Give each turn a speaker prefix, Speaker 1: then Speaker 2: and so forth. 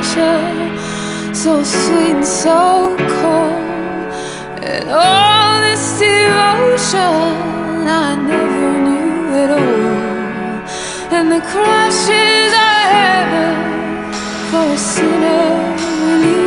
Speaker 1: pleasure So sweet and so cold. And all this devotion I never knew at all. And the crashes I have For a sinner